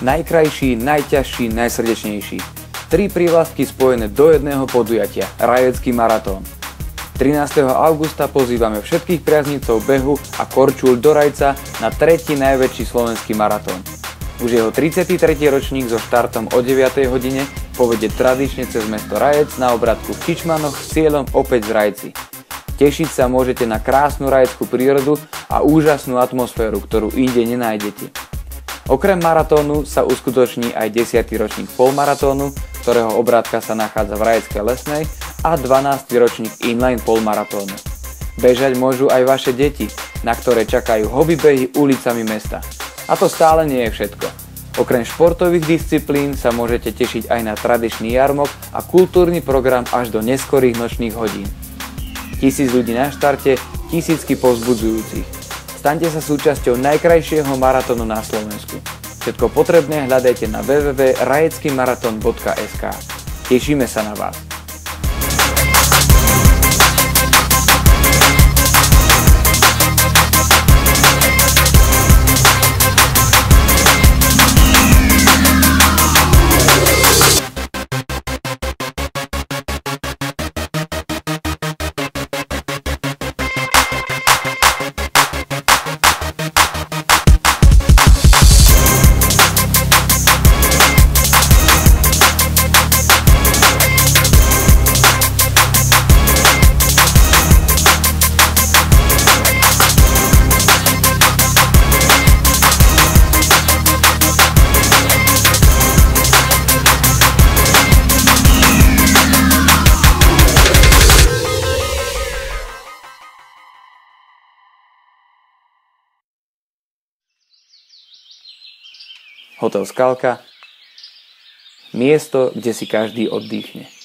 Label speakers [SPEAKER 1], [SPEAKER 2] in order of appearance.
[SPEAKER 1] Najkrajší, najťažší, najsrdečnejší. Tri prívlastky spojené do jedného podujatia – Rajecký maratón. 13. augusta pozývame všetkých priaznicov behu a korčul do Rajca na tretí najväčší slovenský maratón. Už jeho 33. ročník so štartom o 9. hodine povede tradične cez mesto Rajec na obratku v Čičmanoch s cieľom opäť z Rajci. Tešiť sa môžete na krásnu rajeckú prírodu a úžasnú atmosféru, ktorú inde nenájdete. Okrem maratónu sa uskutoční aj 10. ročník polmaratónu, ktorého obrátka sa nachádza v Rajeckej lesnej a 12. ročník inline polmaratónu. Bežať môžu aj vaše deti, na ktoré čakajú hobbybehy ulicami mesta. A to stále nie je všetko. Okrem športových disciplín sa môžete tešiť aj na tradičný jarmok a kultúrny program až do neskorých nočných hodín. Tisíc ľudí na štarte, tisícky povzbudzujúcich. Staňte sa súčasťou najkrajšieho maratónu na Slovensku. Všetko potrebné hľadajte na www.rajeckymaraton.sk. Tešíme sa na vás. Hotel Skalka, miesto, kde si každý oddychne.